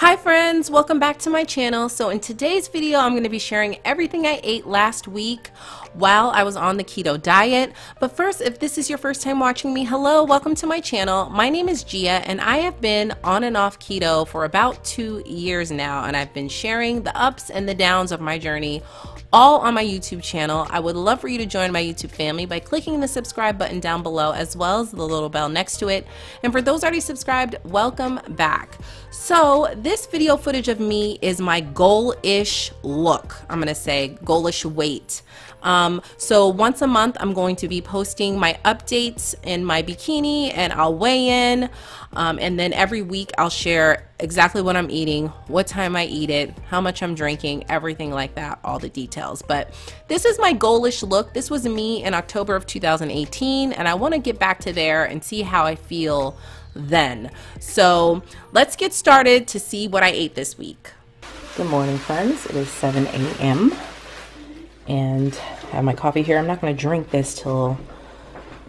Hi friends, welcome back to my channel. So in today's video, I'm going to be sharing everything I ate last week while I was on the keto diet. But first, if this is your first time watching me, hello, welcome to my channel. My name is Jia and I have been on and off keto for about two years now and I've been sharing the ups and the downs of my journey all on my YouTube channel. I would love for you to join my YouTube family by clicking the subscribe button down below as well as the little bell next to it. And for those already subscribed, welcome back. So this video footage of me is my goal-ish look. I'm gonna say goal-ish weight. Um, so once a month, I'm going to be posting my updates in my bikini and I'll weigh in. Um, and then every week I'll share exactly what I'm eating, what time I eat it, how much I'm drinking, everything like that, all the details. But this is my goalish look. This was me in October of 2018, and I want to get back to there and see how I feel then. So let's get started to see what I ate this week. Good morning, friends. It is 7 a.m. and have my coffee here. I'm not going to drink this till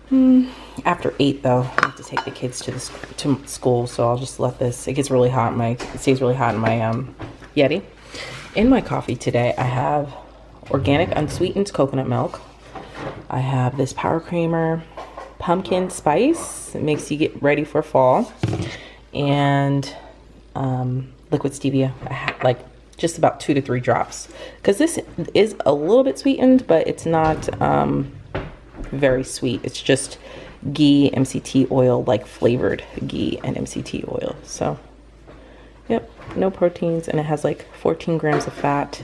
hmm, after 8 though. I have to take the kids to the to school, so I'll just let this. It gets really hot. in My it stays really hot in my um, Yeti. In my coffee today, I have organic unsweetened coconut milk. I have this power creamer pumpkin spice. It makes you get ready for fall. And um, liquid stevia, I have, like just about two to three drops. Because this is a little bit sweetened, but it's not um, very sweet. It's just ghee, MCT oil, like flavored ghee and MCT oil. So, yep, no proteins, and it has like 14 grams of fat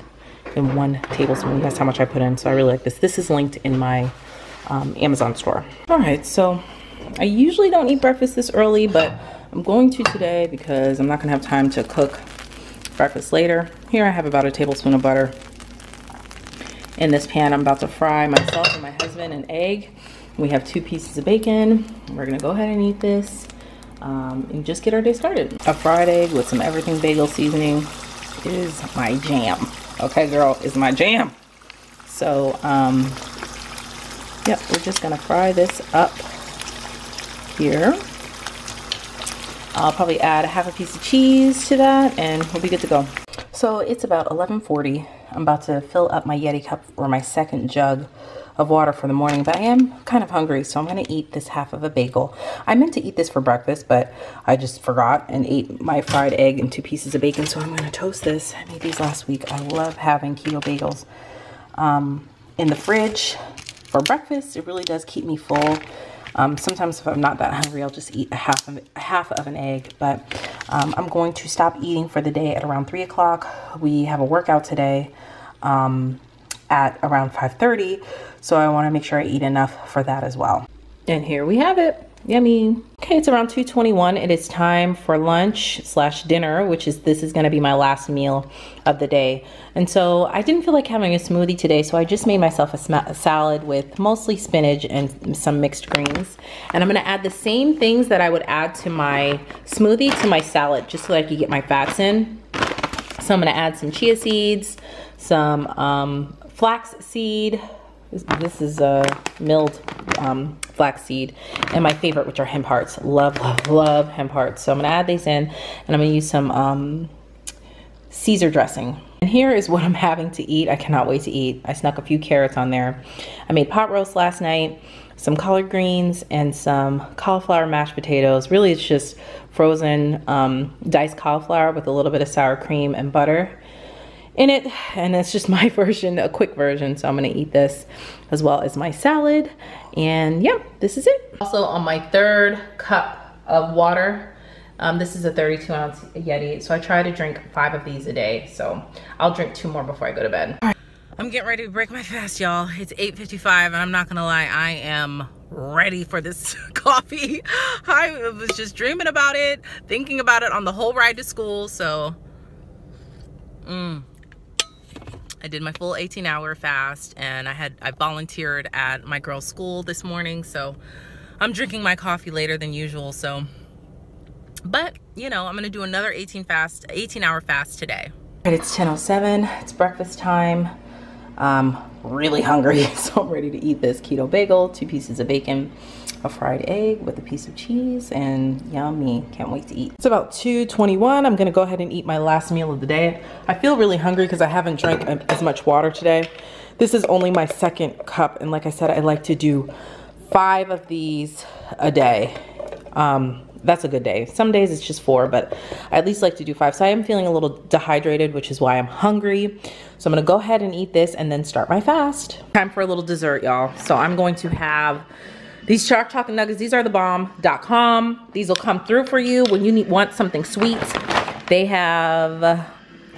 in one tablespoon. That's how much I put in, so I really like this. This is linked in my um, Amazon store. All right, so I usually don't eat breakfast this early, but I'm going to today because I'm not gonna have time to cook breakfast later. Here I have about a tablespoon of butter. In this pan, I'm about to fry myself and my husband an egg. We have two pieces of bacon. We're gonna go ahead and eat this um, and just get our day started. A fried egg with some everything bagel seasoning is my jam. Okay, girl, is my jam. So, um, yep, we're just gonna fry this up here. I'll probably add a half a piece of cheese to that and we'll be good to go. So it's about 11.40. I'm about to fill up my Yeti cup or my second jug of water for the morning, but I am kind of hungry, so I'm going to eat this half of a bagel. I meant to eat this for breakfast, but I just forgot and ate my fried egg and two pieces of bacon, so I'm going to toast this. I made these last week. I love having keto bagels um, in the fridge for breakfast. It really does keep me full. Um, sometimes if I'm not that hungry, I'll just eat a half of, half of an egg. But um, I'm going to stop eating for the day at around 3 o'clock. We have a workout today. Um, at around 5.30. So I wanna make sure I eat enough for that as well. And here we have it. Yummy. Okay, it's around 2.21. It is time for lunch slash dinner, which is, this is gonna be my last meal of the day. And so I didn't feel like having a smoothie today, so I just made myself a, a salad with mostly spinach and some mixed greens. And I'm gonna add the same things that I would add to my smoothie to my salad, just so I can get my fats in. So I'm gonna add some chia seeds, some um, flax seed. This, this is a milled um, flax seed. And my favorite, which are hemp hearts. Love, love, love hemp hearts. So I'm gonna add these in and I'm gonna use some um, Caesar dressing. And here is what I'm having to eat. I cannot wait to eat. I snuck a few carrots on there. I made pot roast last night, some collard greens, and some cauliflower mashed potatoes. Really, it's just frozen um, diced cauliflower with a little bit of sour cream and butter in it and it's just my version a quick version so i'm gonna eat this as well as my salad. And yeah this is it. Also on my third cup of water um, this is a 32 ounce yeti so i try to drink five of these a day. So i'll drink two more before i go to bed. I'm getting ready to break my fast y'all. It's 8:55, and i'm not gonna lie i am ready for this coffee. I was just dreaming about it thinking about it on the whole ride to school so mm. I did my full 18 hour fast and I had I volunteered at my girl's school this morning so I'm drinking my coffee later than usual so. But you know I'm gonna do another 18 fast 18 hour fast today. It's 10:07 it's breakfast time I'm really hungry, so I'm ready to eat this keto bagel, two pieces of bacon, a fried egg with a piece of cheese, and yummy. Can't wait to eat. It's about 2.21. I'm gonna go ahead and eat my last meal of the day. I feel really hungry because I haven't drank as much water today. This is only my second cup, and like I said, I like to do five of these a day. Um, that's a good day. Some days it's just four, but I at least like to do five. So I am feeling a little dehydrated, which is why I'm hungry. So I'm gonna go ahead and eat this and then start my fast. Time for a little dessert, y'all. So I'm going to have these Choc Chocolate Nuggets. These are the bomb.com. These will come through for you when you need, want something sweet. They have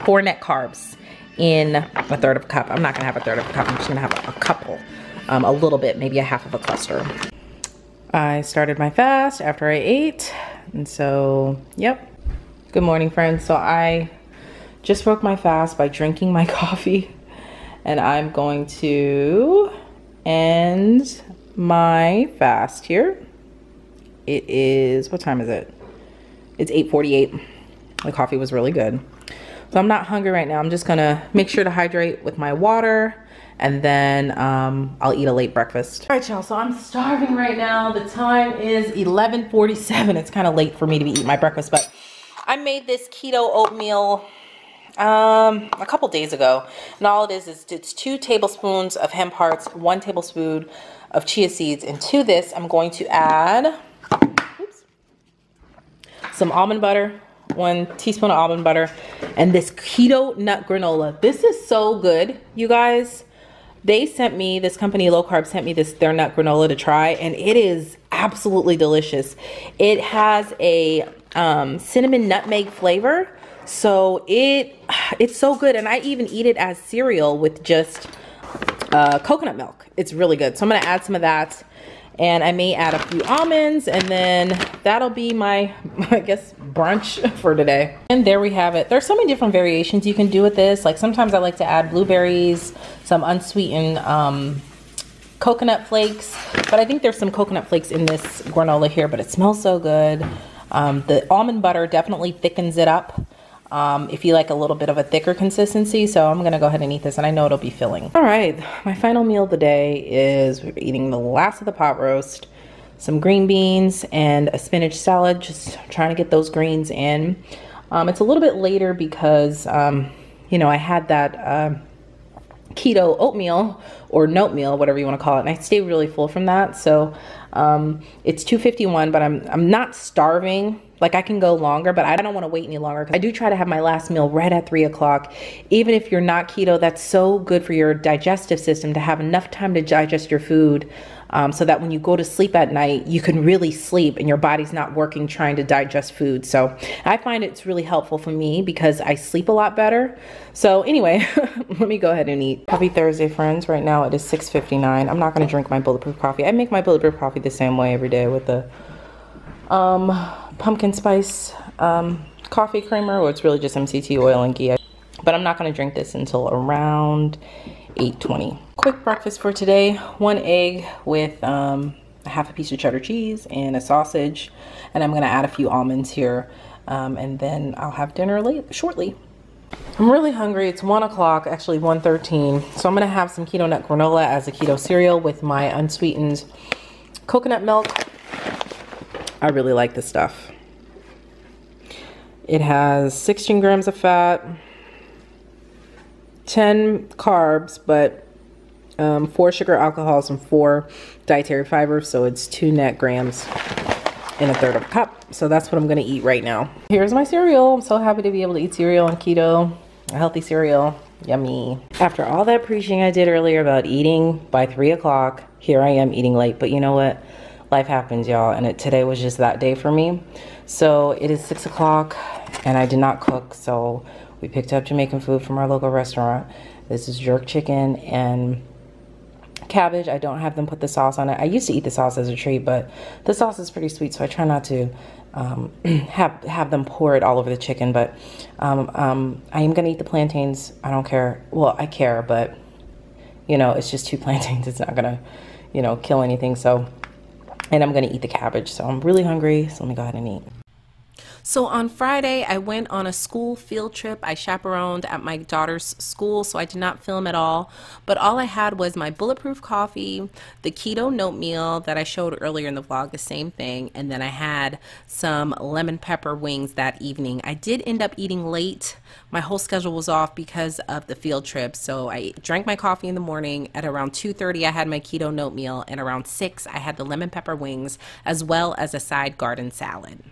four net carbs in a third of a cup. I'm not gonna have a third of a cup. I'm just gonna have a couple, um, a little bit, maybe a half of a cluster. I started my fast after I ate. And so, yep. Good morning, friends. So I just broke my fast by drinking my coffee. And I'm going to end my fast here. It is, what time is it? It's 8.48. The coffee was really good. So I'm not hungry right now. I'm just gonna make sure to hydrate with my water and then um, I'll eat a late breakfast. All right, y'all, so I'm starving right now. The time is 11.47. It's kind of late for me to be eating my breakfast, but I made this keto oatmeal um, a couple days ago. And all it is, is it's two tablespoons of hemp hearts, one tablespoon of chia seeds. And to this, I'm going to add oops, some almond butter, one teaspoon of almond butter, and this keto nut granola. This is so good, you guys they sent me this company low carb sent me this their nut granola to try and it is absolutely delicious. It has a um, cinnamon nutmeg flavor so it it's so good and i even eat it as cereal with just uh, coconut milk. It's really good so i'm gonna add some of that and I may add a few almonds and then that'll be my, I guess, brunch for today. And there we have it. There's so many different variations you can do with this. Like sometimes I like to add blueberries, some unsweetened um, coconut flakes, but I think there's some coconut flakes in this granola here, but it smells so good. Um, the almond butter definitely thickens it up um, if you like a little bit of a thicker consistency. So I'm gonna go ahead and eat this and I know it'll be filling. All right, my final meal of the day is eating the last of the pot roast, some green beans and a spinach salad, just trying to get those greens in. Um, it's a little bit later because, um, you know, I had that uh, keto oatmeal or note meal, whatever you want to call it, and I stay really full from that. So um, it's 251, but I'm, I'm not starving like I can go longer, but I don't want to wait any longer. I do try to have my last meal right at three o'clock. Even if you're not keto, that's so good for your digestive system to have enough time to digest your food um, so that when you go to sleep at night, you can really sleep and your body's not working trying to digest food. So I find it's really helpful for me because I sleep a lot better. So anyway, let me go ahead and eat. Happy Thursday, friends. Right now it is 6.59. I'm not going to drink my bulletproof coffee. I make my bulletproof coffee the same way every day with the um, pumpkin spice um, coffee creamer, or it's really just MCT oil and ghee. But I'm not going to drink this until around 8.20. Quick breakfast for today. One egg with um, a half a piece of cheddar cheese and a sausage. And I'm going to add a few almonds here. Um, and then I'll have dinner late, shortly. I'm really hungry. It's 1 o'clock, actually 1.13. So I'm going to have some keto nut granola as a keto cereal with my unsweetened coconut milk. I really like this stuff. It has 16 grams of fat, 10 carbs, but um, 4 sugar alcohols and 4 dietary fibers. So it's 2 net grams in a third of a cup. So that's what I'm going to eat right now. Here's my cereal. I'm so happy to be able to eat cereal on keto, a healthy cereal. Yummy. After all that preaching I did earlier about eating by 3 o'clock, here I am eating late. But you know what? Life happens, y'all. And it, today was just that day for me. So it is 6 o'clock and I did not cook. So we picked up Jamaican food from our local restaurant. This is jerk chicken and cabbage. I don't have them put the sauce on it. I used to eat the sauce as a treat, but the sauce is pretty sweet, so I try not to um, have have them pour it all over the chicken. But um, um, I am gonna eat the plantains. I don't care. Well, I care, but you know, it's just two plantains. It's not gonna, you know, kill anything. So, and I'm gonna eat the cabbage. So I'm really hungry. So let me go ahead and eat. So on Friday, I went on a school field trip. I chaperoned at my daughter's school, so I did not film at all. But all I had was my bulletproof coffee, the keto note meal that I showed earlier in the vlog, the same thing, and then I had some lemon pepper wings that evening. I did end up eating late. My whole schedule was off because of the field trip. So I drank my coffee in the morning. At around 2:30, I had my keto note meal, and around 6, I had the lemon pepper wings as well as a side garden salad.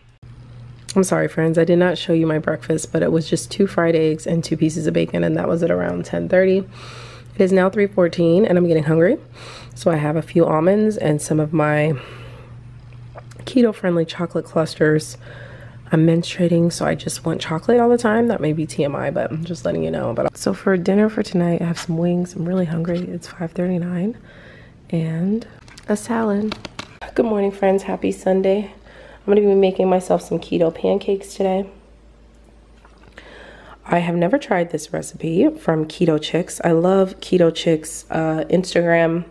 I'm sorry, friends. I did not show you my breakfast, but it was just two fried eggs and two pieces of bacon, and that was at around 10:30. It is now 3:14, and I'm getting hungry, so I have a few almonds and some of my keto-friendly chocolate clusters. I'm menstruating, so I just want chocolate all the time. That may be TMI, but I'm just letting you know. But so for dinner for tonight, I have some wings. I'm really hungry. It's 5:39, and a salad. Good morning, friends. Happy Sunday. I'm going to be making myself some keto pancakes today. I have never tried this recipe from Keto Chicks. I love Keto Chicks uh, Instagram.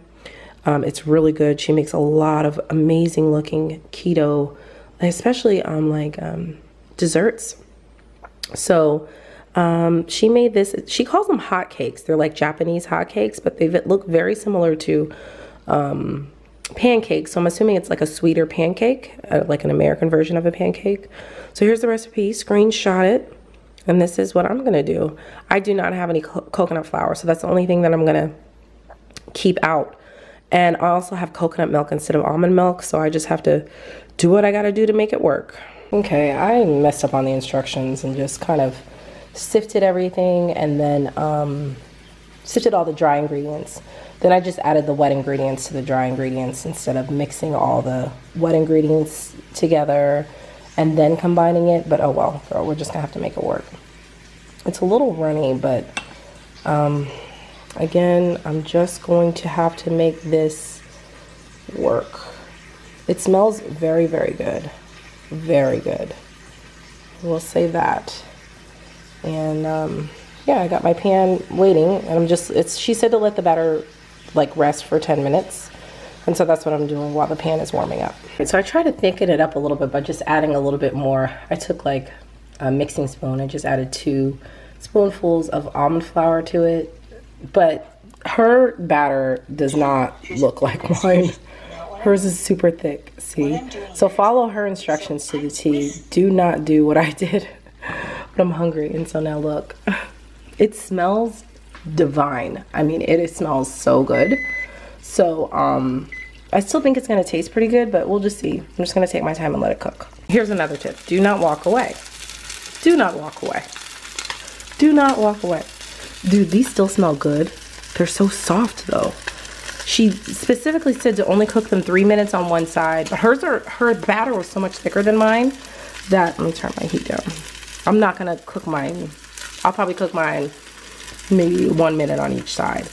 Um, it's really good. She makes a lot of amazing looking keto, especially um, like um, desserts. So um, she made this, she calls them hot cakes. They're like Japanese hot cakes, but they look very similar to um, pancake. So I'm assuming it's like a sweeter pancake, uh, like an American version of a pancake. So here's the recipe, screenshot it. And this is what I'm gonna do. I do not have any co coconut flour, so that's the only thing that I'm gonna keep out. And I also have coconut milk instead of almond milk, so I just have to do what I gotta do to make it work. Okay, I messed up on the instructions and just kind of sifted everything and then um, sifted all the dry ingredients. Then I just added the wet ingredients to the dry ingredients instead of mixing all the wet ingredients together and then combining it. But oh well, girl, we're just gonna have to make it work. It's a little runny, but um, again, I'm just going to have to make this work. It smells very, very good. Very good. We'll say that. And um, yeah, I got my pan waiting, and I'm just, it's, she said to let the batter like rest for 10 minutes. And so that's what I'm doing while the pan is warming up. So I try to thicken it up a little bit by just adding a little bit more. I took like a mixing spoon and just added two spoonfuls of almond flour to it. But her batter does not look like mine. Hers is super thick, see? So follow her instructions to the T. Do not do what I did. but I'm hungry, and so now look. It smells divine. I mean, it, it smells so good. So, um, I still think it's gonna taste pretty good, but we'll just see. I'm just gonna take my time and let it cook. Here's another tip. Do not walk away. Do not walk away. Do not walk away. Dude, these still smell good. They're so soft though. She specifically said to only cook them three minutes on one side. But hers are, her batter was so much thicker than mine that, let me turn my heat down. I'm not gonna cook mine. I'll probably cook mine maybe one minute on each side.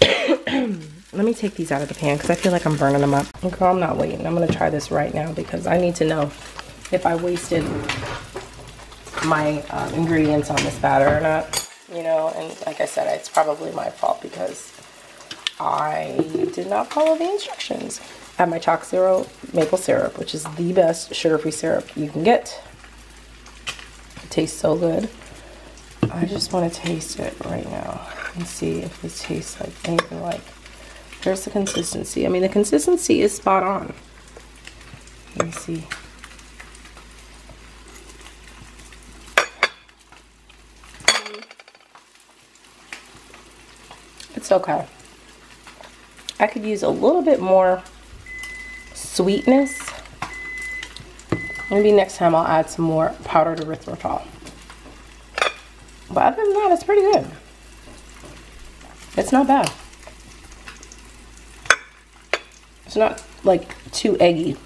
Let me take these out of the pan because I feel like I'm burning them up. Girl, I'm not waiting. I'm going to try this right now because I need to know if I wasted my um, ingredients on this batter or not. You know, and like I said, it's probably my fault because I did not follow the instructions. I have my ChocZero maple syrup, which is the best sugar-free syrup you can get. It tastes so good. I just want to taste it right now and see if it tastes like anything like. Here's the consistency. I mean, the consistency is spot on. Let me see. It's okay. I could use a little bit more sweetness. Maybe next time I'll add some more powdered erythritol. But other than that, it's pretty good. It's not bad. It's not like too eggy.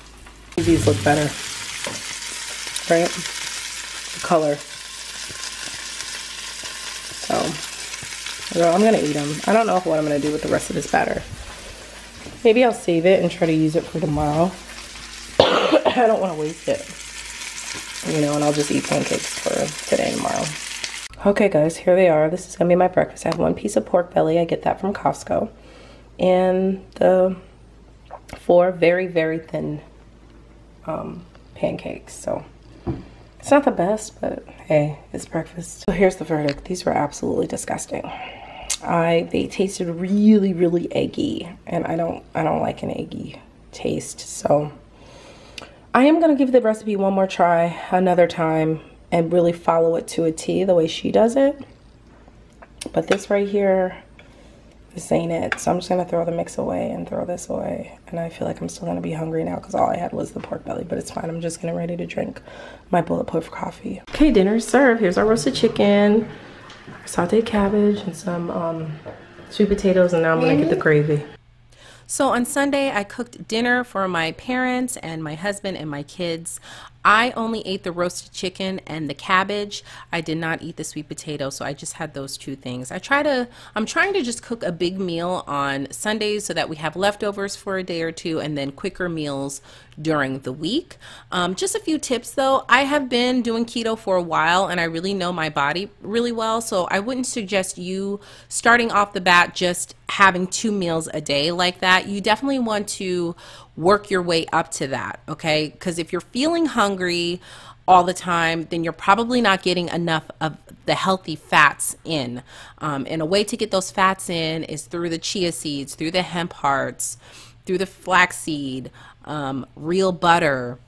These look better, right? The color. So, well, I'm gonna eat them. I don't know what I'm gonna do with the rest of this batter. Maybe I'll save it and try to use it for tomorrow. I don't want to waste it. You know, and I'll just eat pancakes for today and tomorrow. Okay guys, here they are. This is gonna be my breakfast. I have one piece of pork belly. I get that from Costco. And the four very, very thin um, pancakes. So It's not the best, but hey, it's breakfast. So here's the verdict. These were absolutely disgusting. I they tasted really, really eggy, and I don't I don't like an eggy taste. So I am gonna give the recipe one more try another time and really follow it to a T the way she does it. But this right here, this ain't it. So I'm just gonna throw the mix away and throw this away. And I feel like I'm still gonna be hungry now because all I had was the pork belly, but it's fine. I'm just getting ready to drink my bulletproof coffee. Okay, dinner's served. Here's our roasted chicken, sauteed cabbage, and some um, sweet potatoes, and now I'm gonna get the gravy. So on Sunday, I cooked dinner for my parents and my husband and my kids. I only ate the roasted chicken and the cabbage. I did not eat the sweet potato, so I just had those two things. I try to, I'm trying to just cook a big meal on Sundays so that we have leftovers for a day or two and then quicker meals during the week. Um, just a few tips though. I have been doing keto for a while and I really know my body really well, so I wouldn't suggest you starting off the bat just having two meals a day like that. You definitely want to work your way up to that, okay? Because if you're feeling hungry all the time, then you're probably not getting enough of the healthy fats in. Um, and a way to get those fats in is through the chia seeds, through the hemp hearts, through the flaxseed, um, real butter,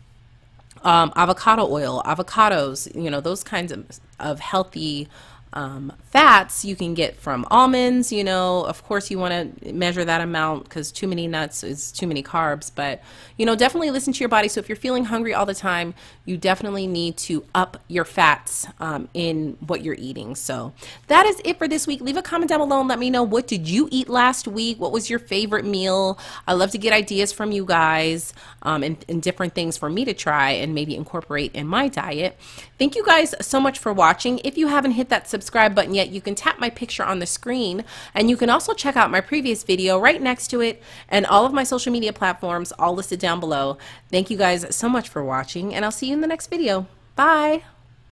um, avocado oil, avocados, you know, those kinds of, of healthy um, fats you can get from almonds, you know, of course you want to measure that amount because too many nuts is too many carbs, but you know, definitely listen to your body. So if you're feeling hungry all the time, you definitely need to up your fats um, in what you're eating. So that is it for this week. Leave a comment down below and let me know what did you eat last week? What was your favorite meal? I love to get ideas from you guys um, and, and different things for me to try and maybe incorporate in my diet. Thank you guys so much for watching. If you haven't hit that subscribe button yet, you can tap my picture on the screen and you can also check out my previous video right next to it and all of my social media platforms all listed down below. Thank you guys so much for watching and I'll see you in the next video. Bye!